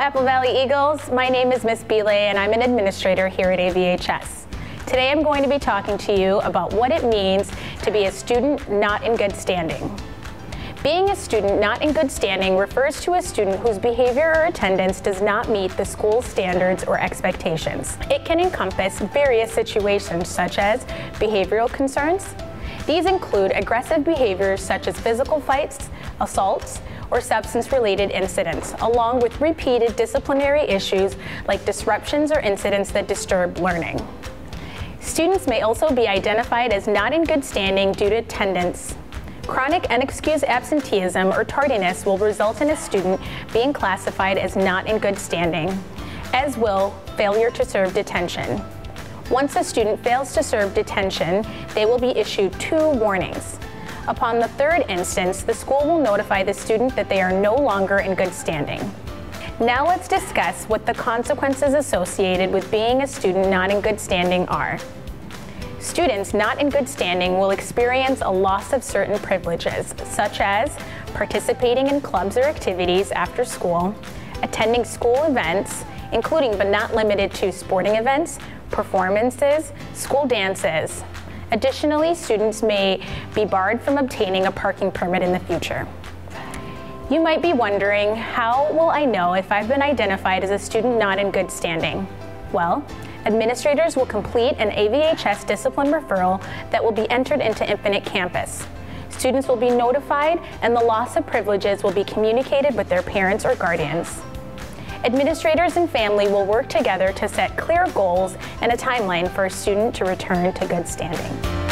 Apple Valley Eagles. My name is Miss Belay and I'm an administrator here at AVHS. Today I'm going to be talking to you about what it means to be a student not in good standing. Being a student not in good standing refers to a student whose behavior or attendance does not meet the school's standards or expectations. It can encompass various situations such as behavioral concerns. These include aggressive behaviors such as physical fights, assaults, or substance-related incidents, along with repeated disciplinary issues like disruptions or incidents that disturb learning. Students may also be identified as not in good standing due to attendance. Chronic unexcused absenteeism or tardiness will result in a student being classified as not in good standing, as will failure to serve detention. Once a student fails to serve detention, they will be issued two warnings. Upon the third instance, the school will notify the student that they are no longer in good standing. Now let's discuss what the consequences associated with being a student not in good standing are. Students not in good standing will experience a loss of certain privileges, such as participating in clubs or activities after school, attending school events, including but not limited to sporting events, performances, school dances, Additionally, students may be barred from obtaining a parking permit in the future. You might be wondering, how will I know if I've been identified as a student not in good standing? Well, administrators will complete an AVHS discipline referral that will be entered into Infinite Campus. Students will be notified and the loss of privileges will be communicated with their parents or guardians. Administrators and family will work together to set clear goals and a timeline for a student to return to good standing.